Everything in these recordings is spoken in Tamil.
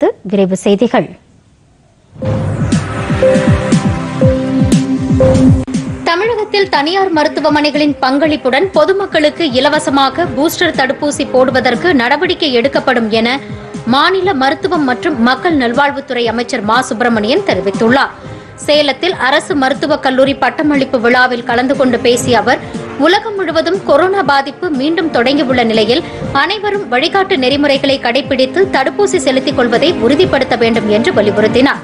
அடுத்து விரைவு செய்திகள். தமிழகத்தில் தனியார் மருத்துவமனைகளின் பங்களிப்புடன் பொதுமக்களுக்கு இலவசமாக பூஸ்டர் தடுப்பூசி போடுவதற்கு நடவடிக்கை எடுக்கப்படும் என மாநில மருத்துவம் மற்றும் மக்கள் நல்வாழ்வுத்துறை அமைச்சர் மா. சுப்பிரமணியன் தெரிவித்துள்ளார். சேலத்தில் அரசு மருத்துவக் கல்லூரி பட்டமளிப்பு விழாவில் கலந்து கொண்டு பேசிய அவர் உலகம் முழுவதும் கொரோனா பாதிப்பு மீண்டும் தொடங்கியுள்ள நிலையில் அனைவரும் வழிகாட்டு நெறிமுறைகளை கடைபிடித்து தடுப்பூசி செலுத்திக் கொள்வதை உறுதிப்படுத்த வேண்டும் என்று வலியுறுத்தினார்.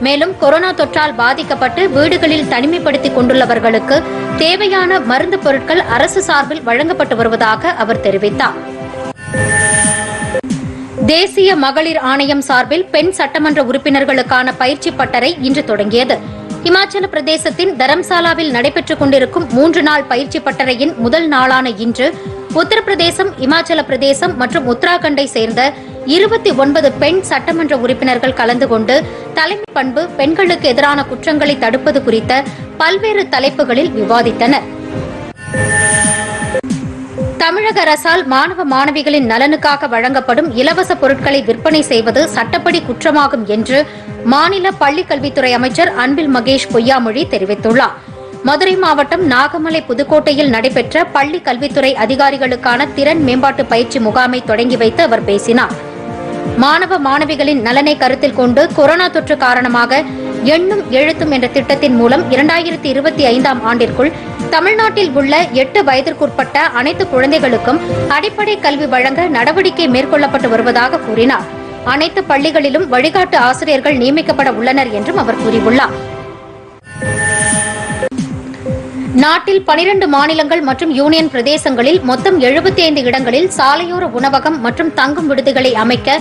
மேலும் கொரோனா தொற்றால் பாதிக்கப்பட்டு வீடுகளில் தனிமைப்படுத்திக் கொண்டுள்ளவர்களுக்கு தேவையான மருந்து பொருட்கள் அரசு சார்பில் வழங்கப்பட்டு வருவதாக அவர் தெரிவித்தார். தேசிய மகளிர் ஆணையம் சார்பில் பெண் சட்டமன்ற உறுப்பினர்களுக்கான பயிற்சி பட்டறை இன்று தொடங்கியது. இமாச்சல பிரதேசத்தின் தரம்சாலாவில் நடைபெற்றுக் கொண்டிருக்கும் மூன்று நாள் பயிற்சி பட்டறையின் முதல் நாளான இன்று உத்தரப்பிரதேசம் இமாச்சல பிரதேசம் மற்றும் உத்தராகண்டை சேர்ந்த இருபத்தி ஒன்பது பெண் சட்டமன்ற உறுப்பினர்கள் கலந்து கொண்டு தலைமை பண்பு பெண்களுக்கு எதிரான குற்றங்களை தடுப்பது குறித்த பல்வேறு தலைப்புகளில் விவாதித்தனர். தமிழக அரசால் மாணவ மாணவிகளின் நலனுக்காக வழங்கப்படும் இலவச பொருட்களை விற்பனை செய்வது சட்டப்படி குற்றமாகும் என்று மாநில பள்ளிக் கல்வித்துறை அமைச்சர் அன்பில் மகேஷ் பொய்யாமொழி தெரிவித்துள்ளார். மதுரை மாவட்டம் நாகமலை புதுக்கோட்டையில் நடைபெற்ற பள்ளி கல்வித்துறை அதிகாரிகளுக்கான திறன் மேம்பாட்டு பயிற்சி முகாமை தொடங்கி வைத்து அவர் பேசினார். மாணவ மாணவிகளின் நலனை கருத்தில் கொண்டு கொரோனா தொற்று காரணமாக எண்ணும் எழுத்தும் என்ற திட்டத்தின் மூலம் இரண்டாயிரத்தி இருபத்தி ஐந்தாம் ஆண்டிற்குள் தமிழ்நாட்டில் உள்ள எட்டு வயதிற்குட்பட்ட அனைத்து குழந்தைகளுக்கும் அடிப்படை கல்வி வழங்க நடவடிக்கை மேற்கொள்ளப்பட்டு வருவதாக கூறினார். அனைத்து பள்ளிகளிலும் வழிகாட்டு ஆசிரியர்கள் நியமிக்கப்பட உள்ளனர் என்றும் அவர் கூறியுள்ளார். நாட்டில் பனிரண்டு மாநிலங்கள் மற்றும் யூனியன் பிரதேசங்களில் மொத்தம் 75 இடங்களில் சாலையோர உணவகம் மற்றும் தங்கும் விடுதிகளை அமைக்க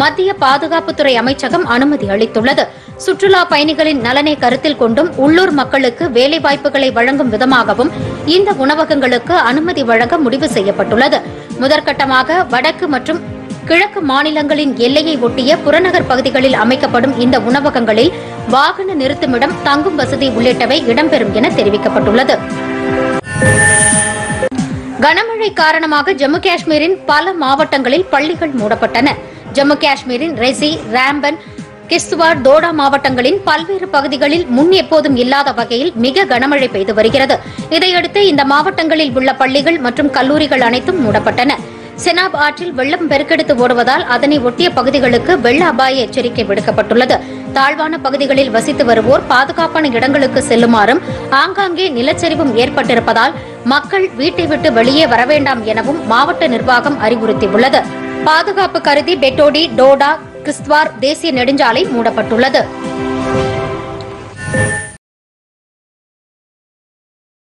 மத்திய பாதுகாப்புத்துறை அமைச்சகம் அனுமதி அளித்துள்ளது. சுற்றுலா பயணிகளின் நலனை கருத்தில் கொண்டும் உள்ளூர் மக்களுக்கு வேலைவாய்ப்புகளை வழங்கும் விதமாகவும் இந்த உணவகங்களுக்கு அனுமதி வழங்க முடிவு செய்யப்பட்டுள்ளது. முதற்கட்டமாக வடக்கு மற்றும் கிழக்கு மாநிலங்களின் எல்லையை ஒட்டிய புறநகர் பகுதிகளில் அமைக்கப்படும் இந்த உணவகங்களில் வாகன நிறுத்துமிடம் தங்கும் வசதி உள்ளிட்டவை இடம்பெறும் என தெரிவிக்கப்பட்டுள்ளது. கனமழை காரணமாக ஜம்மு காஷ்மீரின் பல மாவட்டங்களில் பள்ளிகள் மூடப்பட்டன. ஜம்மு காஷ்மீரின் ரெசி ராம்பன் கிஸ்துவார் தோடா மாவட்டங்களின் பல்வேறு பகுதிகளில் முன் எப்போதும் இல்லாத வகையில் மிக கனமழை பெய்து வருகிறது. இதையடுத்து இந்த மாவட்டங்களில் உள்ள பள்ளிகள் மற்றும் கல்லூரிகள் அனைத்தும் மூடப்பட்டன. செனாப் ஆற்றில் வெள்ளம் பெருக்கெடுத்து ஓடுவதால் அதனை ஒட்டிய பகுதிகளுக்கு வெள்ள அபாய எச்சரிக்கை விடுக்கப்பட்டுள்ளது. தாழ்வான பகுதிகளில் வசித்து வருவோர் பாதுகாப்பான இடங்களுக்கு செல்லுமாறும் ஆங்காங்கே நிலச்சரிவும் ஏற்பட்டிருப்பதால் மக்கள் வீட்டை விட்டு வெளியே வர வேண்டாம் எனவும் மாவட்ட நிர்வாகம் அறிவுறுத்தியுள்ளது. பாதுகாப்பு கருதி பெட்டோடி டோடா கிறிஸ்துவார் தேசிய நெடுஞ்சாலை மூடப்பட்டுள்ளது.